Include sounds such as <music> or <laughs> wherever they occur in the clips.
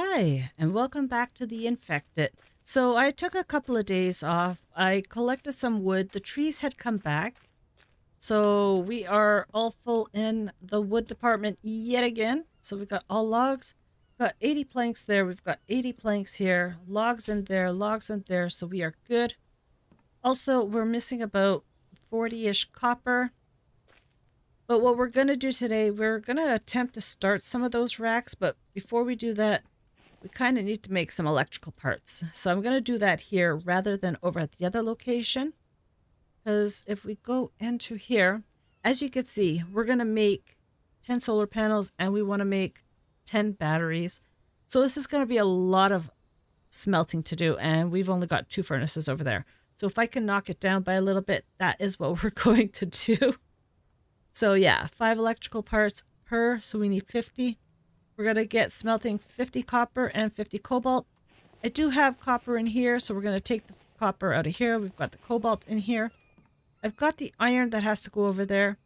Hi, and welcome back to The Infected. So I took a couple of days off. I collected some wood. The trees had come back. So we are all full in the wood department yet again. So we got all logs. Got 80 planks there. We've got 80 planks here. Logs in there, logs in there. So we are good. Also, we're missing about 40-ish copper. But what we're going to do today, we're going to attempt to start some of those racks. But before we do that, we kind of need to make some electrical parts. So I'm going to do that here rather than over at the other location. Because if we go into here, as you can see, we're going to make 10 solar panels and we want to make 10 batteries. So this is going to be a lot of smelting to do. And we've only got two furnaces over there. So if I can knock it down by a little bit, that is what <laughs> we're going to do. So yeah, five electrical parts per. So we need 50. We're going to get smelting 50 copper and 50 cobalt. I do have copper in here, so we're going to take the copper out of here. We've got the cobalt in here. I've got the iron that has to go over there.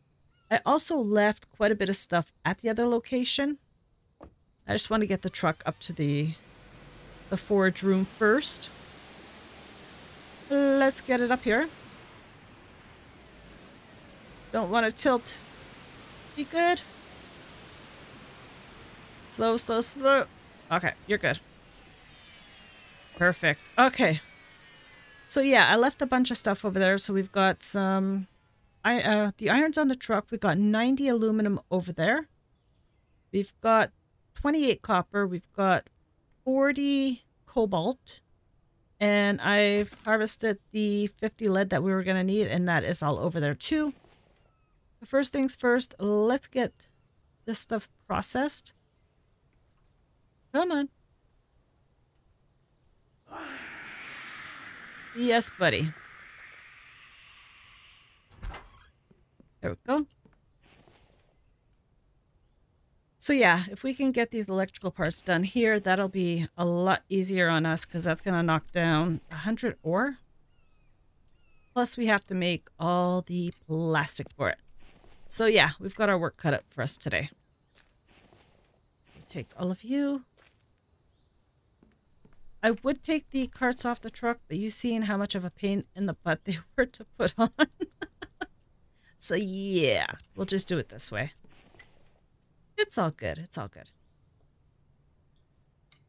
I also left quite a bit of stuff at the other location. I just want to get the truck up to the, the forge room first. Let's get it up here. Don't want to tilt. Be good. Slow, slow, slow. Okay, you're good. Perfect. Okay. So yeah, I left a bunch of stuff over there. So we've got some... I uh, The iron's on the truck. We've got 90 aluminum over there. We've got 28 copper. We've got 40 cobalt. And I've harvested the 50 lead that we were going to need. And that is all over there too. But first things first, let's get this stuff processed. Come on. Yes, buddy. There we go. So yeah, if we can get these electrical parts done here, that'll be a lot easier on us because that's going to knock down 100 ore. Plus we have to make all the plastic for it. So yeah, we've got our work cut out for us today. Take all of you. I would take the carts off the truck, but you seen how much of a pain in the butt they <laughs> were to put on. <laughs> so yeah, we'll just do it this way. It's all good. It's all good.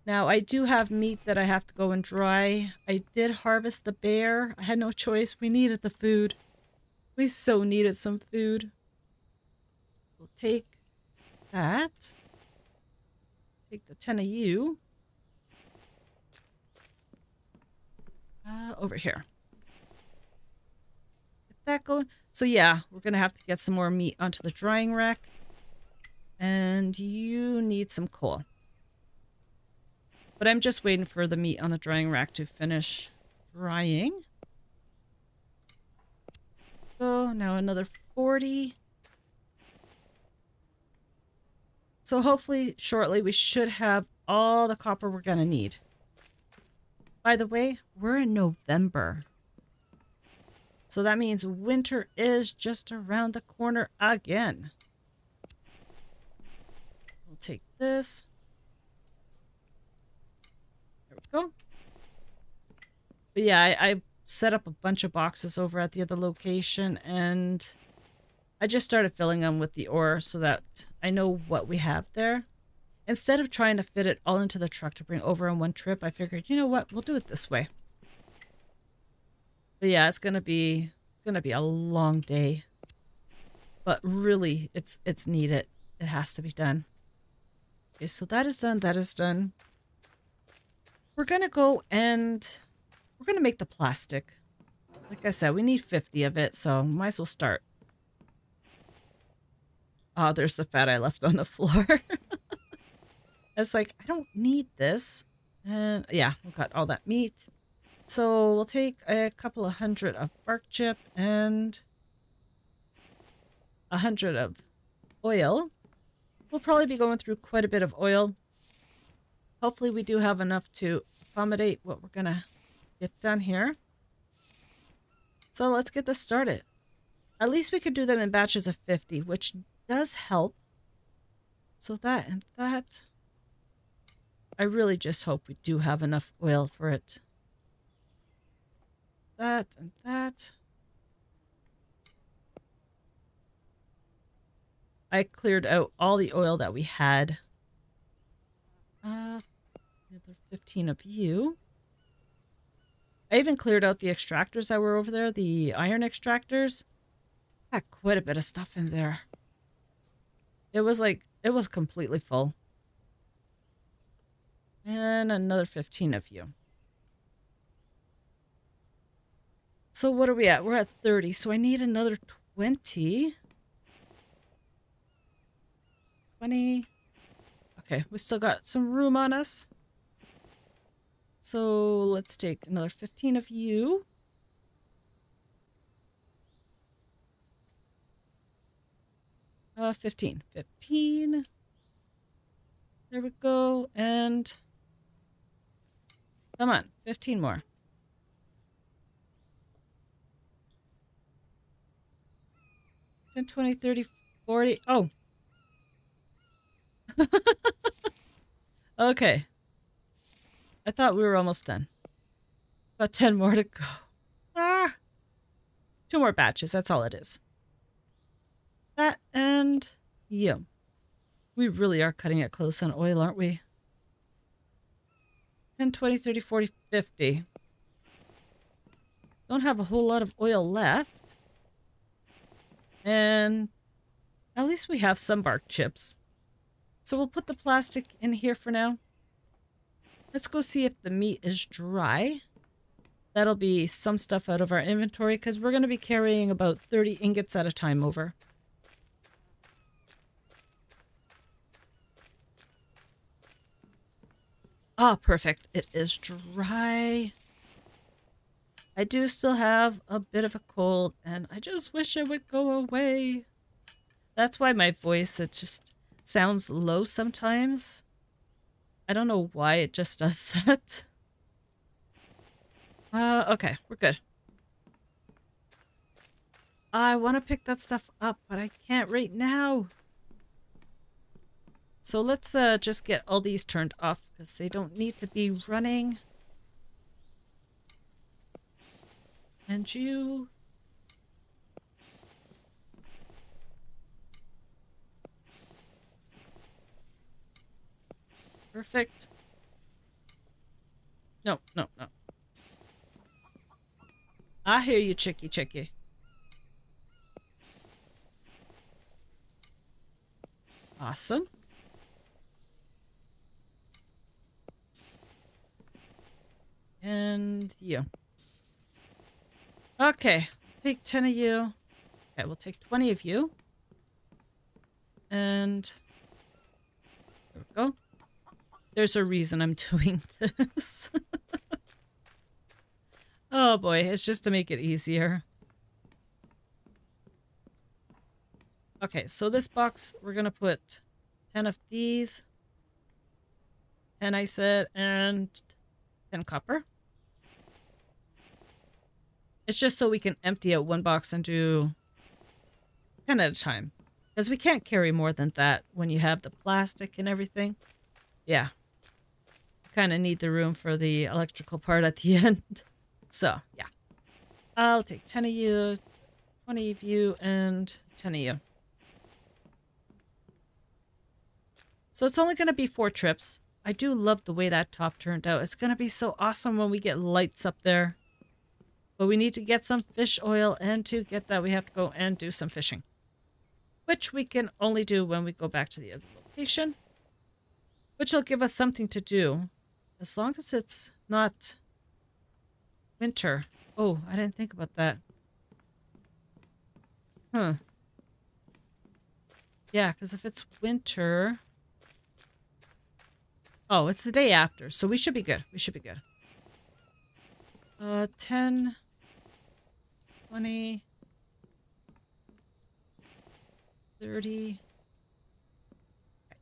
Now, I do have meat that I have to go and dry. I did harvest the bear. I had no choice. We needed the food. We so needed some food. We'll take that. Take the 10 of you. Uh, over here. Get that going. So yeah, we're going to have to get some more meat onto the drying rack. And you need some coal. But I'm just waiting for the meat on the drying rack to finish drying. So now another 40. So hopefully shortly we should have all the copper we're going to need. By the way, we're in November. So that means winter is just around the corner again. We'll take this. There we go. But yeah, I, I set up a bunch of boxes over at the other location and I just started filling them with the ore so that I know what we have there. Instead of trying to fit it all into the truck to bring over on one trip, I figured, you know what, we'll do it this way. But yeah, it's gonna be it's gonna be a long day. But really, it's it's needed. It has to be done. Okay, so that is done. That is done. We're gonna go and we're gonna make the plastic. Like I said, we need 50 of it, so might as well start. Oh, there's the fat I left on the <laughs> floor. It's like, I don't need this. And yeah, we've got all that meat. So we'll take a couple of hundred of bark chip and a hundred of oil. We'll probably be going through quite a bit of oil. Hopefully we do have enough to accommodate what we're going to get done here. So let's get this started. At least we could do them in batches of 50, which does help. So that and that. I really just hope we do have enough oil for it. That and that. I cleared out all the oil that we had. Uh, another 15 of you. I even cleared out the extractors that were over there, the iron extractors. Had quite a bit of stuff in there. It was like, it was completely full. And another 15 of you. So what are we at? We're at 30, so I need another 20. 20. Okay, we still got some room on us. So let's take another 15 of you. Uh, 15. 15. There we go. And come on, 15 more. Ten, twenty, thirty, forty. Oh, <laughs> okay. I thought we were almost done. About 10 more to go. Ah! Two more batches, that's all it is. That and you. We really are cutting it close on oil, aren't we? 10, 20, 30, 40, 50. Don't have a whole lot of oil left. And at least we have some bark chips. So we'll put the plastic in here for now. Let's go see if the meat is dry. That'll be some stuff out of our inventory because we're going to be carrying about 30 ingots at a time over. Ah, perfect. It is dry. I do still have a bit of a cold and I just wish it would go away. That's why my voice, it just sounds low sometimes. I don't know why it just does <laughs> that. Uh, okay, we're good. I want to pick that stuff up, but I can't right now. So let's uh, just get all these turned off because they don't need to be running. And you Perfect. No, no, no. I hear you, Chicky Chicky. Awesome. And you. Okay, take 10 of you. Okay, we'll take 20 of you. And there we go. There's a reason I'm <laughs> doing this. <laughs> oh boy, it's just to make it easier. Okay, so this box, we're going to put 10 of these. 10 I said, and 10 copper. It's just so we can empty out one box and do 10 at a time. Because we can't carry more than that when you have the plastic and everything. Yeah, kind of need the room for the electrical part at the <laughs> end. So, yeah. I'll take 10 of you, 20 of you, and 10 of you. So it's only going to be four trips. I do love the way that top turned out. It's going to be so awesome when we get lights up there. But we need to get some fish oil, and to get that, we have to go and do some fishing. Which we can only do when we go back to the other location. Which will give us something to do as long as it's not winter. Oh, I didn't think about that. Huh. Yeah, because if it's winter... Oh, it's the day after, so we should be good. We should be good. Uh, 10, 20, 30.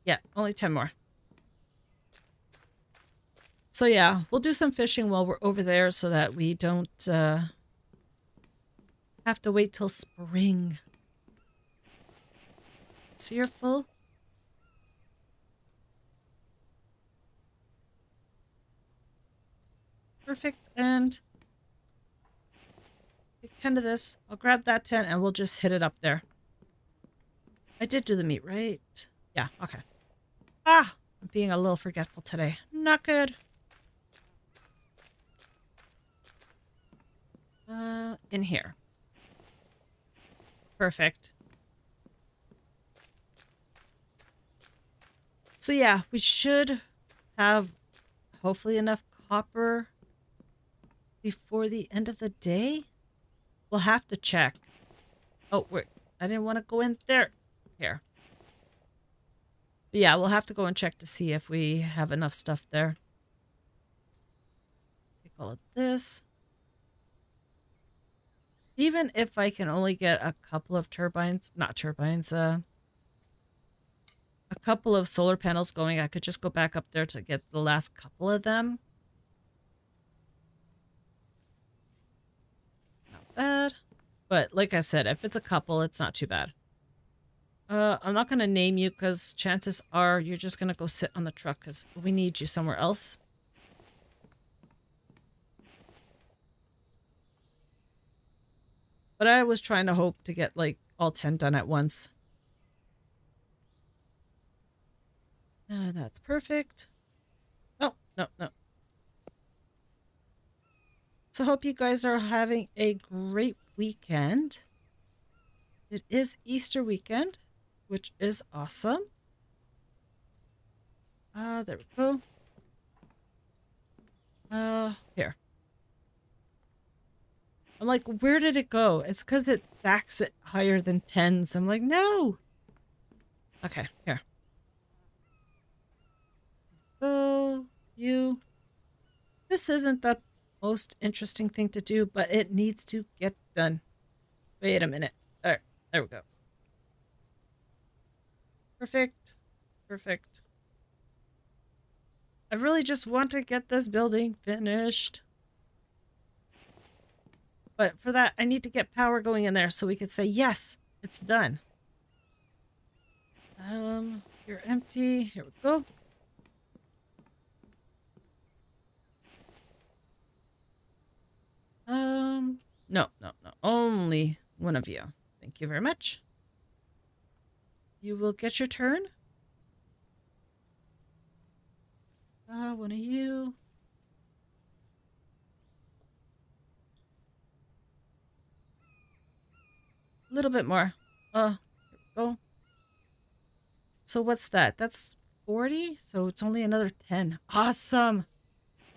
Yeah, only 10 more. So yeah, we'll do some fishing while we're over there so that we don't uh, have to wait till spring. So you're full? Perfect. And 10 of this. I'll grab that 10 and we'll just hit it up there. I did do the meat, right? Yeah, okay. Ah, I'm being a little forgetful today. Not good. Uh, in here. Perfect. So yeah, we should have hopefully enough copper before the end of the day. We'll have to check. Oh, wait. I didn't want to go in there. Here. But yeah, we'll have to go and check to see if we have enough stuff there. Take all of this. Even if I can only get a couple of turbines, not turbines, uh, a couple of solar panels going, I could just go back up there to get the last couple of them. Bad. But like I said, if it's a couple, it's not too bad. Uh, I'm not going to name you because chances are you're just going to go sit on the truck because we need you somewhere else. But I was trying to hope to get like all 10 done at once. Uh, that's perfect. Oh, no, no. So hope you guys are having a great weekend. It is Easter weekend, which is awesome. Uh, there we go. Uh, here. I'm like, where did it go? It's because it stacks it higher than tens. I'm like, no. Okay, here. Go, you. This isn't the most interesting thing to do, but it needs to get done. Wait a minute. All right, there we go. Perfect. Perfect. I really just want to get this building finished. But for that, I need to get power going in there so we could say, yes, it's done. Um, you're empty. Here we go. Um, no, no, no. Only one of you. Thank you very much. You will get your turn. Uh, one of you. A little bit more. Uh, go. So what's that? That's 40? So it's only another 10. Awesome.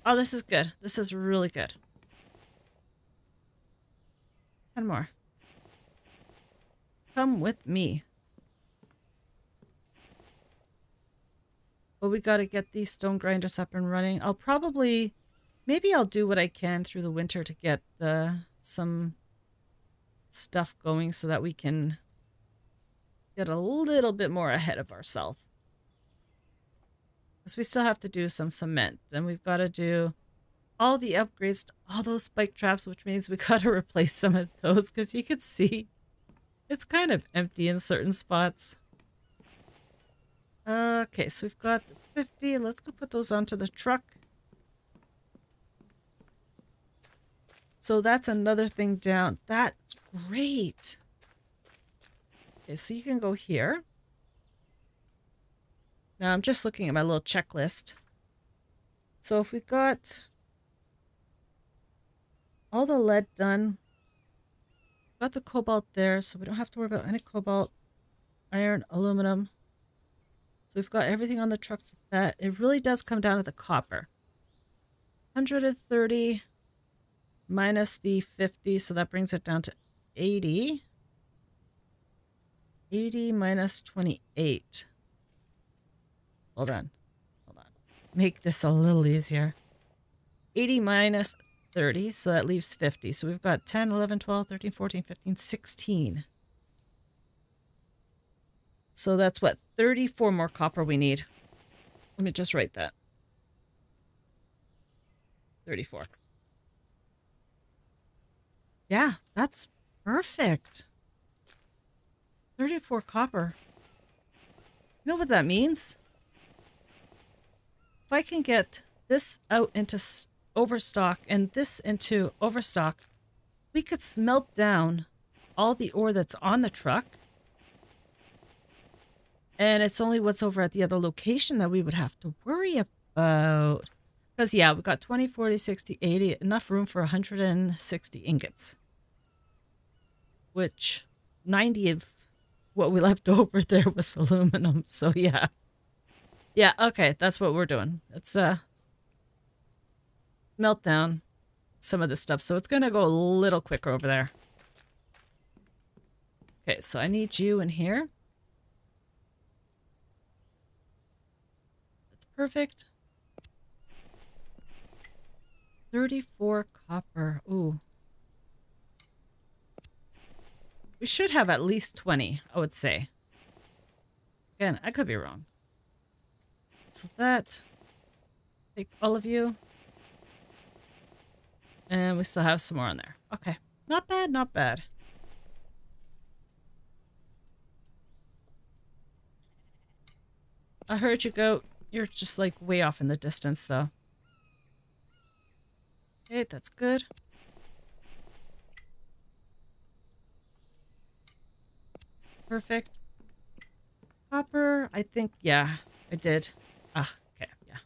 Oh, this is good. This is really good. 10 more. Come with me. But we got to get these stone grinders up and running. I'll probably... Maybe I'll do what I can through the winter to get uh, some stuff going so that we can get a little bit more ahead of ourselves. Because we still have to do some cement. Then we've got to do all the upgrades to all those spike traps, which means we <laughs> got to replace some of those because you can see it's kind of empty in certain spots. Okay, so we've got 50. Let's go put those onto the truck. So that's another thing down. That's great. Okay, so you can go here. Now I'm just looking at my little checklist. So if we've got all the lead done, got the cobalt there, so we don't have to worry about any cobalt, iron, aluminum. So we've got everything on the truck for that. It really does come down to the copper. 130 minus the 50, so that brings it down to 80. 80 minus 28. Hold on. Hold on. Make this a little easier. 80 minus 30, so that leaves 50. So we've got 10, 11, 12, 13, 14, 15, 16. So that's what, 34 more copper we need. Let me just write that. 34. Yeah, that's perfect. 34 copper. You know what that means? If I can get this out into overstock and this into overstock, we could smelt down all the ore that's on the truck. And it's only what's over at the other location that we would have to worry about. Because, yeah, we got 20, 40, 60, 80, enough room for 160 ingots. Which 90 of what we <laughs> left over there was aluminum. So, yeah. Yeah, okay, that's what we're doing. It's uh melt down some of this stuff. So it's going to go a little quicker over there. Okay, so I need you in here. That's perfect. 34 copper. Ooh. We should have at least 20, I would say. Again, I could be wrong. So that. Take all of you. And we still have some more on there. Okay. Not bad, not bad. I heard you go. You're just like way off in the distance though. Okay, that's good. Perfect. Copper, I think, yeah, I did. Ah, okay, yeah.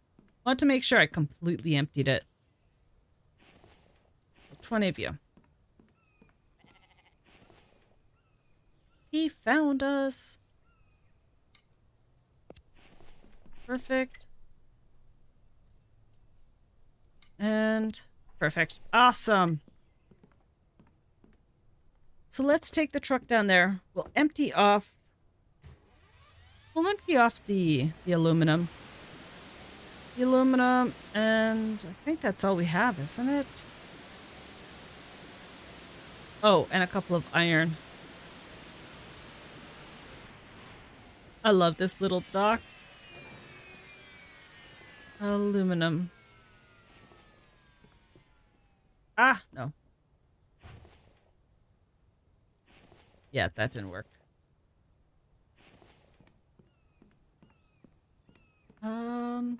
Want to make sure I completely emptied it. 20 of you. He found us. Perfect. And perfect. Awesome. So let's take the truck down there. We'll empty off. We'll empty off the, the aluminum. The aluminum, and I think that's all we have, isn't it? Oh, and a couple of iron. I love this little dock. Aluminum. Ah, no. Yeah, that didn't work. Um...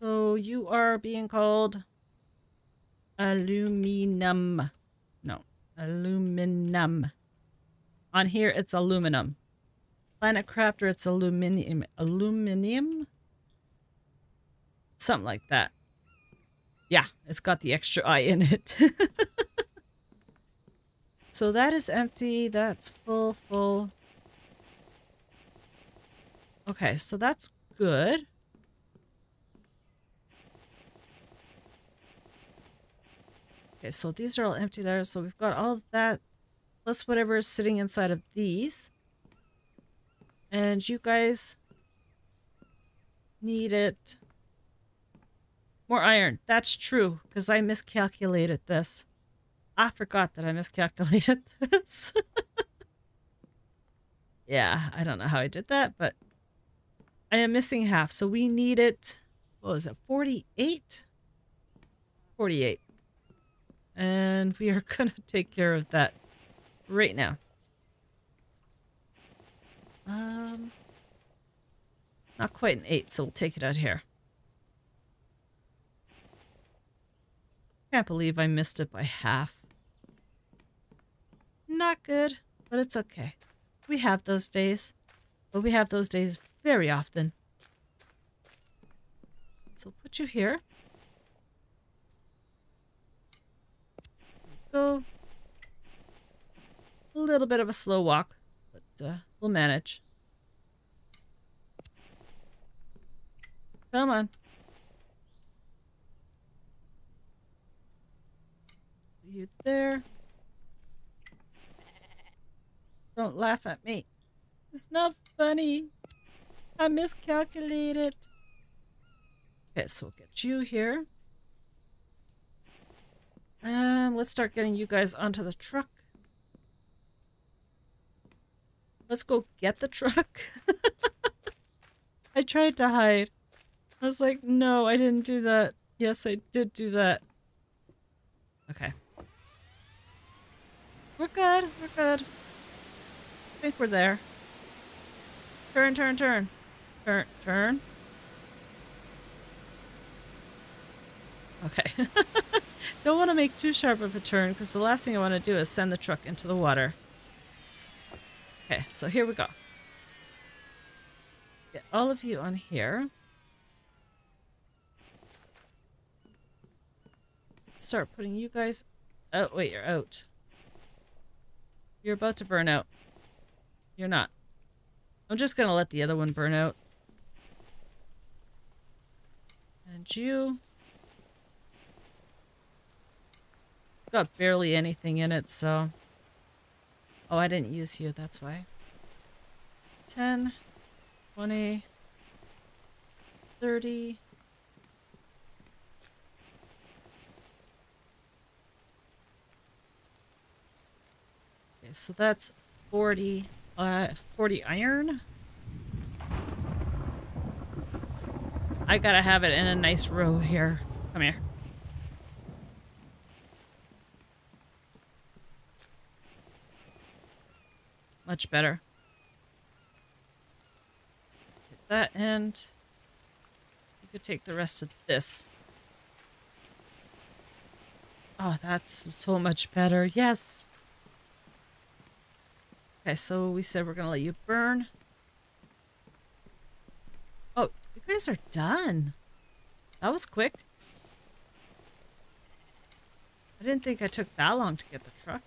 So you are being called aluminum. No, aluminum. On here, it's aluminum. Planet Crafter, it's aluminium. Aluminium? Something like that. Yeah, it's got the extra I in it. <laughs> so that is empty. That's full, full. Okay, so that's good. Okay, so these are all empty there. So we've got all that plus whatever is sitting inside of these. And you guys need it. More iron. That's true, because I miscalculated this. I forgot that I miscalculated <laughs> this. yeah, I don't know how I did that, but I am missing half. So we need it, what was it, 48? 48. And we are <laughs> going to take care of that right now. Um, not quite an 8, so we'll take it out here. Can't believe I missed it by half. Not good, but it's okay. We have those days. But we have those days very often. So we'll put you here. Go a little bit of a slow walk, but uh, we'll manage. Come on. You there. Don't laugh at me. It's not funny. I miscalculated. Okay, so we'll get you here. And let's start getting you guys onto the truck. Let's go get the truck. <laughs> I tried to hide. I was like, no, I didn't do that. Yes, I did do that. Okay. We're good. We're good. I think we're there. Turn, turn, turn. Turn, turn. Okay. <laughs> Don't want to make too sharp of a turn because the last thing I want to do is send the truck into the water. Okay, so here we go. Get all of you on here. Start putting you guys... Oh, wait, you're out. You're about to burn out. You're not. I'm just going to let the other one burn out. And you... got barely anything in it, so... Oh, I didn't use you, that's why. 10, 20, 30... Okay, so that's 40, uh, 40 iron. I gotta have it in a nice row here. Come here. Much better. Get that end. You could take the rest of this. Oh, that's so much better. Yes. Okay, so we said we're going to let you burn. Oh, you guys are done. That was quick. I didn't think I took that long to get the truck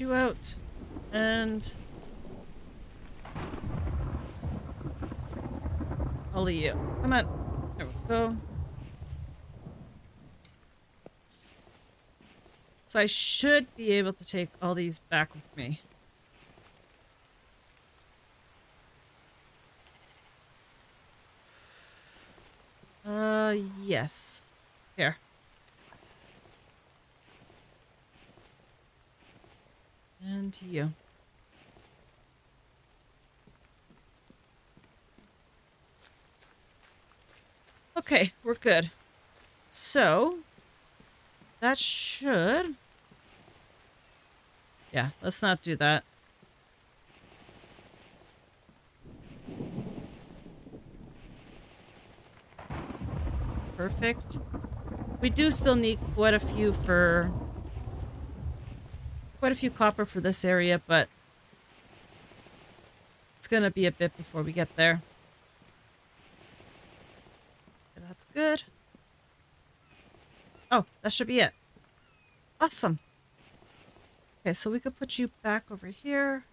you out. And... I'll leave you. Come on. There we go. So I should be able to take all these back with me. Uh, yes. Here. And to you. Okay, we're good. So, that should... Yeah, let's not do that. Perfect. We do still need quite a few for quite a few copper for this area, but it's going to be a bit before we get there. Okay, that's good. Oh, that should be it. Awesome. Okay, so we could put you back over here.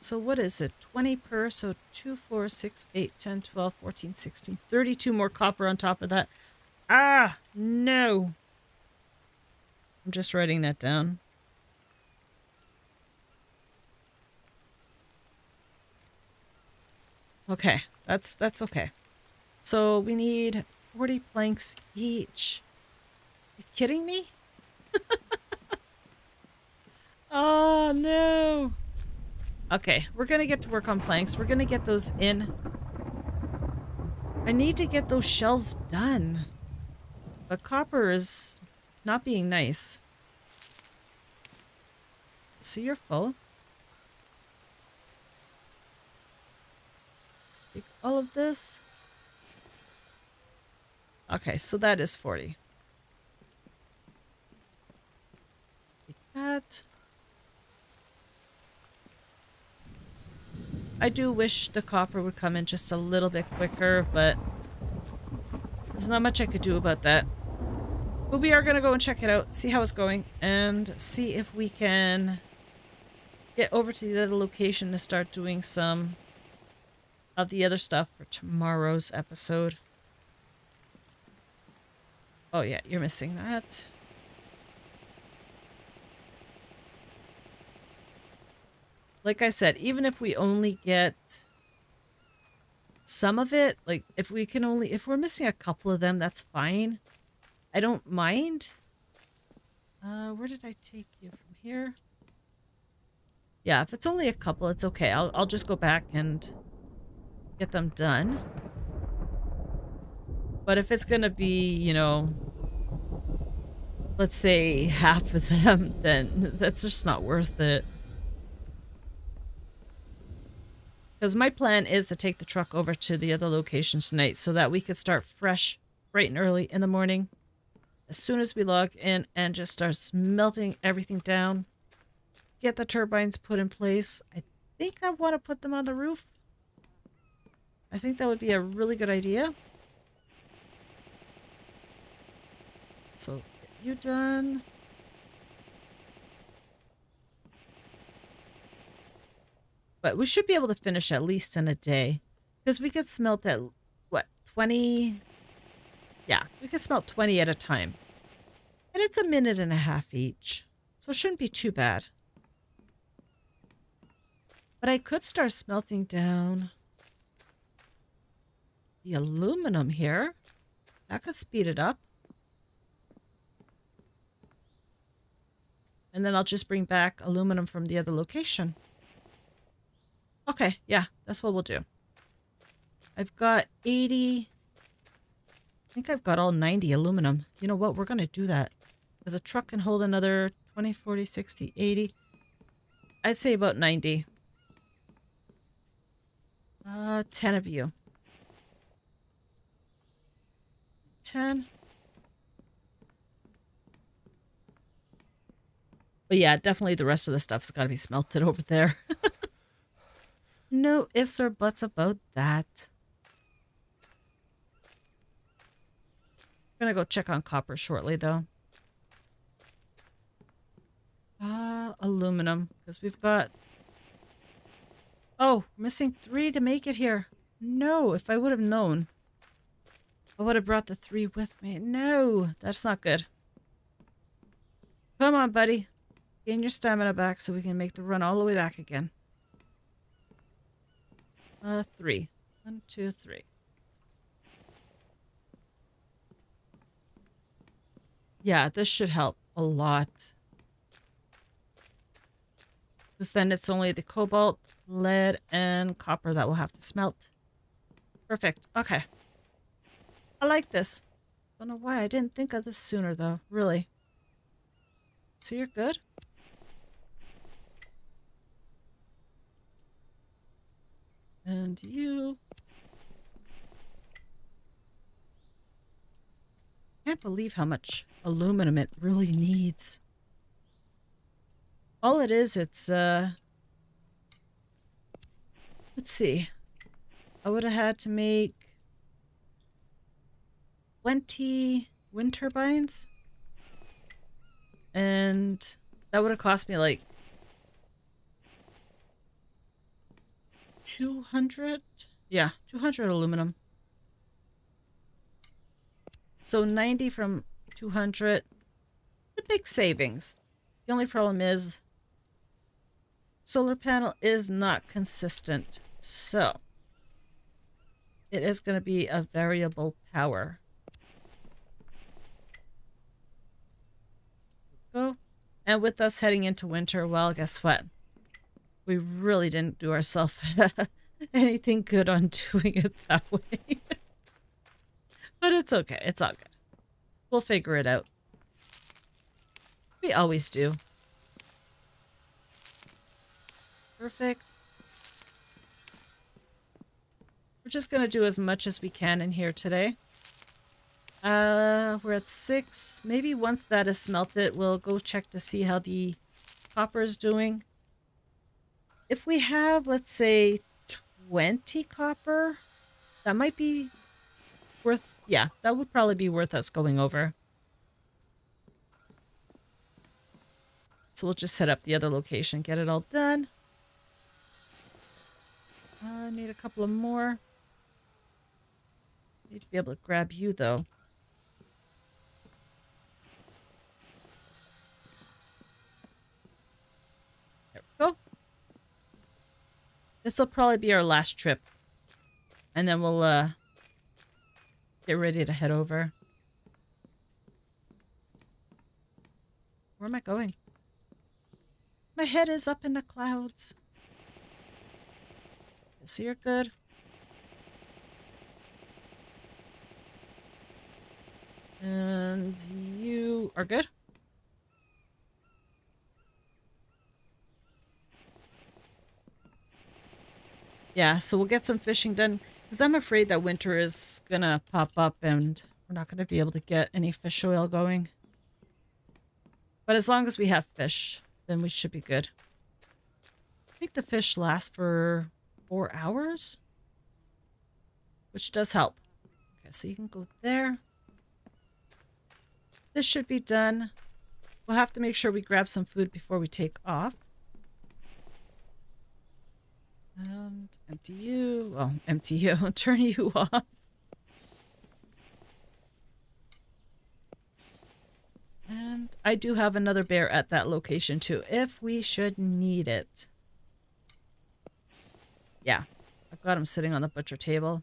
So what is it? 20 per, so 2, 4, 6, 8, 10, 12, 14, 16, 32 more copper on top of that. Ah, no. I'm just writing that down. Okay, that's that's okay. So we need 40 planks each. You kidding me? <laughs> oh no. Okay, we're gonna get to work on planks. We're gonna get those in. I need to get those shelves done. But copper is not being nice. So you're full. Take all of this. Okay, so that is 40. Take that. I do wish the copper would come in just a little bit quicker, but there's not much I could do about that. But we are going to go and check it out, see how it's going, and see if we can get over to the other location to start doing some of the other stuff for tomorrow's episode. Oh yeah, you're missing that. Like I said, even if we only get some of it, like if we can only, if we're missing a couple of them, that's fine. I don't mind. Uh, where did I take you from here? Yeah, if it's only a couple, it's okay. I'll, I'll just go back and get them done. But if it's going to be, you know, let's say half of them, <laughs> then that's just not worth it. Because my plan is to take the truck over to the other locations tonight so that we could start fresh bright and early in the morning. As soon as we log in and just start smelting everything down. Get the turbines put in place. I think I want to put them on the roof. I think that would be a really good idea. So, you done? But we should be able to finish at least in a day. Because we could smelt at, what, 20? Yeah, we can smelt 20 at a time. And it's a minute and a half each. So it shouldn't be too bad. But I could start smelting down the aluminum here. That could speed it up. And then I'll just bring back aluminum from the other location. Okay, yeah, that's what we'll do. I've got 80... Think I've got all 90 aluminum. You know what? We're going to do that. Because a truck can hold another 20, 40, 60, 80. I'd say about 90. Uh, 10 of you. 10. But yeah, definitely the rest of the stuff's got to be smelted <laughs> over there. <laughs> no ifs or buts about that. Gonna go check on copper shortly, though. Uh, aluminum, because we've got... Oh, missing three to make it here. No, if I would have known. I would have brought the three with me. No, that's not good. Come on, buddy. Gain your stamina back so we can make the run all the way back again. Uh, three. One, two, three. Yeah, this should help a lot. Because then it's only the cobalt, lead, and copper that we'll have to smelt. Perfect. Okay. I like this. Don't know why I didn't think of this sooner, though. Really. So you're good? And you. Can't believe how much aluminum it really needs. All it is, it's, uh... Let's see. I would have had to make 20 wind turbines. And that would have cost me like 200? Yeah, 200 aluminum. So 90 from 200. The big savings. The only problem is solar panel is not consistent. So it is going to be a variable power. Go. And with us heading into winter, well, guess what? we really didn't do ourselves <laughs> anything good on <laughs> doing it that way. <laughs> but it's okay. It's all good. We'll figure it out. We always do. Perfect. We're just going to do as much as we can in here today. Uh, we're at six. Maybe once that is smelted, we'll go check to see how the copper is doing if we have, let's say, 20 copper, that might be worth, yeah, that would probably be worth us going over. So we'll just set up the other location, get it all done. I uh, need a couple of more. Need to be able to grab you, though. Go. This will probably be our last trip. And then we'll uh, Get ready to head over. Where am I going? My head is up in the clouds. So you're good. And you are good? Yeah, so we'll get some fishing done because I'm afraid that winter is going to pop up and we're not going to be able to get any fish oil going. But as long as we have fish, then we should be good. I think the fish last for four hours, which does help. Okay, so you can go there. This should be done. We'll have to make sure we grab some food before we take off. And empty you. Well, <laughs> empty you. <laughs> Turn you <laughs> off. And I do have another bear at that location too, if we should need it. Yeah, I've got him sitting on the butcher table.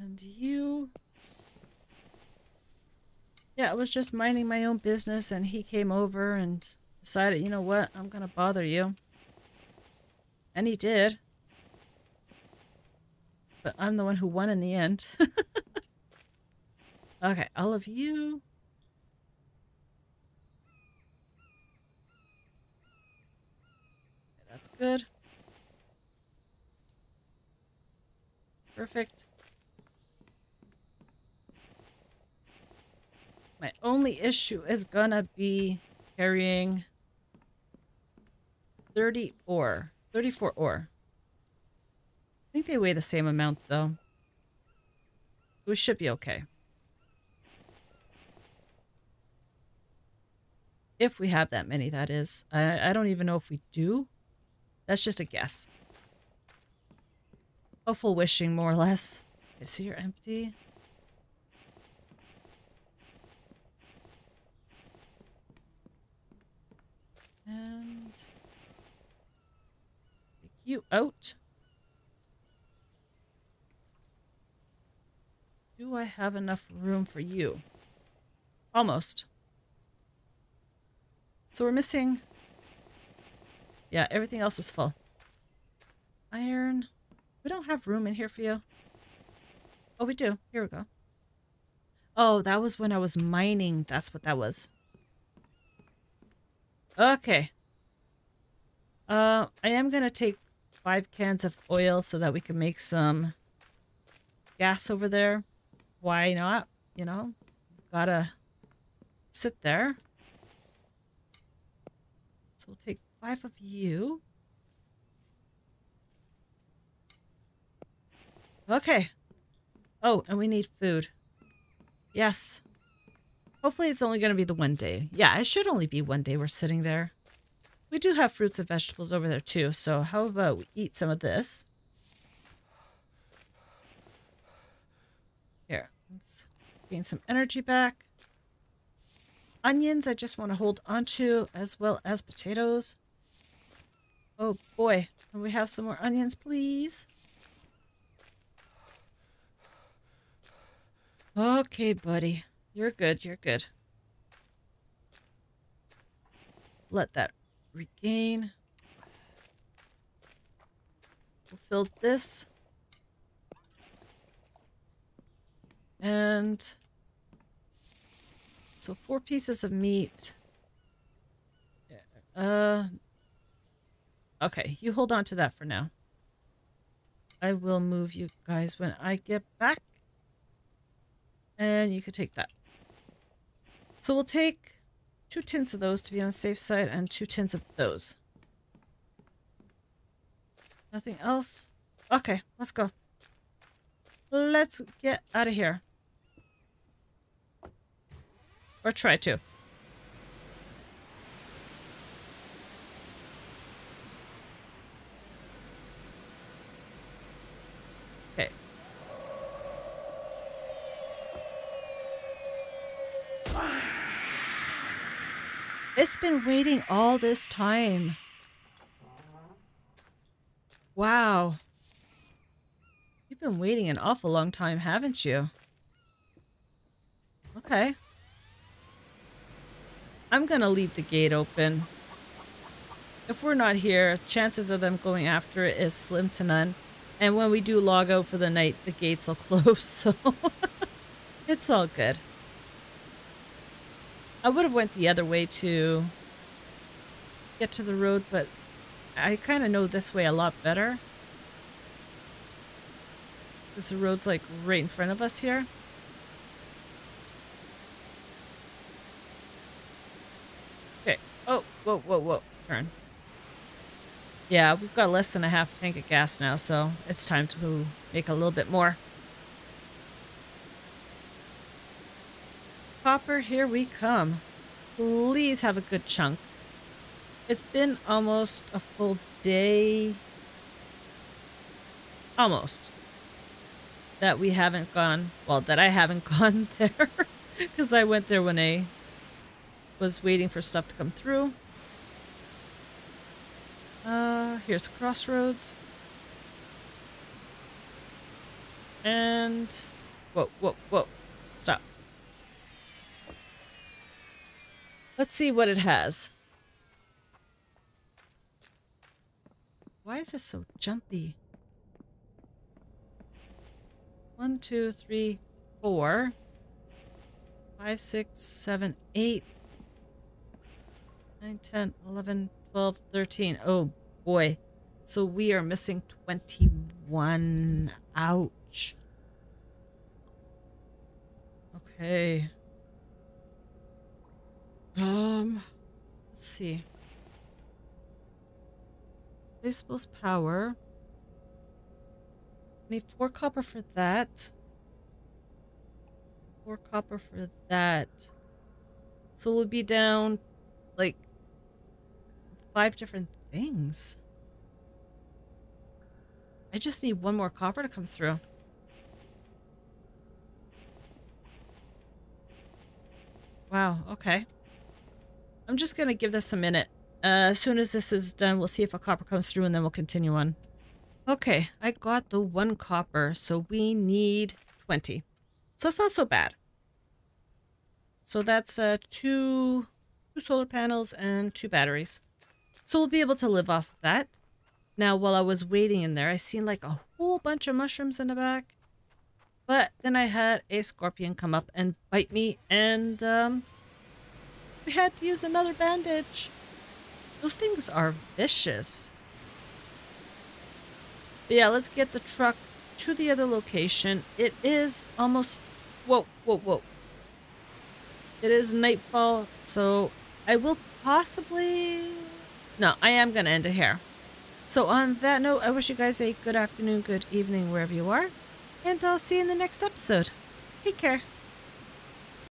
And you... Yeah, I was just minding my own business and he came over and decided, you know what, I'm to bother you. And he did. But I'm the one who won in the end. <laughs> okay, all of you. That's good. Perfect. My only issue is gonna be carrying 30 ore. 34 ore. I think they weigh the same amount though. We should be okay. If we have that many, that is. I, I don't even know if we do. That's just a guess. Hopeful wishing, more or less. Okay, so you're empty. Take you out. Do I have enough room for you? Almost. So we're missing yeah, everything else is full. Iron. We don't have room in here for you. Oh, we do. Here we go. Oh, that was when I was mining. That's what that was. Okay. Uh, I am going to take five cans of oil so that we can make some gas over there. Why not? You know, gotta sit there. So we'll take Five of you. Okay. Oh, and we need food. Yes. Hopefully it's only going to be the one day. Yeah, it should only be one day we're sitting there. We do have fruits and vegetables over there too, so how about we eat some of this? Here, let's gain some energy back. Onions I just want to hold onto, as well as potatoes. Oh boy, can we have some more onions, please? Okay, buddy. You're good, you're good. Let that regain. We'll fill this. And so four pieces of meat. Uh, Okay, you hold on to that for now. I will move you guys when I get back. And you can take that. So we'll take two tins of those to be on the safe side and two tins of those. Nothing else? Okay, let's go. Let's get out of here. Or try to. It's been waiting all this time. Wow. You've been waiting an awful long time, haven't you? Okay. I'm gonna leave the gate open. If we're not here, chances of them going after it is slim to none. And when we do log out for the night, the gates will <laughs> close, so <laughs> it's all good. I would have went the other way to get to the road, but I kind of know this way a lot better. Because the road's like right in front of us here. Okay. Oh, whoa, whoa, whoa. Turn. Yeah, we've got less than a half tank of gas now, so it's time to make a little bit more. Copper, here we come. Please have a good chunk. It's been almost a full day. Almost. That we haven't gone, well, that I haven't <laughs> gone there. Because I went there when I was waiting for stuff to come through. Uh, here's the crossroads. And... Whoa, whoa, whoa. Stop. Let's see what it has. Why is this so jumpy? One, two, three, four, five, six, seven, eight, nine, ten, eleven, twelve, thirteen. Oh boy. So we are missing 21. Ouch. Okay. Um, let's see. Baseball's power. Need four copper for that. Four copper for that. So we'll be down like five different things. I just need one more copper to come through. Wow, okay. I'm just to give this a minute. Uh, as soon as this is done, we'll see if a copper comes through and then we'll continue on. Okay, I got the one copper, so we need 20. So that's not so bad. So that's uh, two, two solar panels and two batteries. So we'll be able to live off of that. Now, while I was waiting in there, I seen like a whole bunch of mushrooms in the back. But then I had a scorpion come up and bite me, and um, had to use another bandage. Those things are vicious. But yeah, let's get the truck to the other location. It is almost... Whoa, whoa, whoa. It is nightfall, so I will possibly... No, I am going to end it here. So on that note, I wish you guys a good afternoon, good evening, wherever you are. And I'll see you in the next episode. Take care.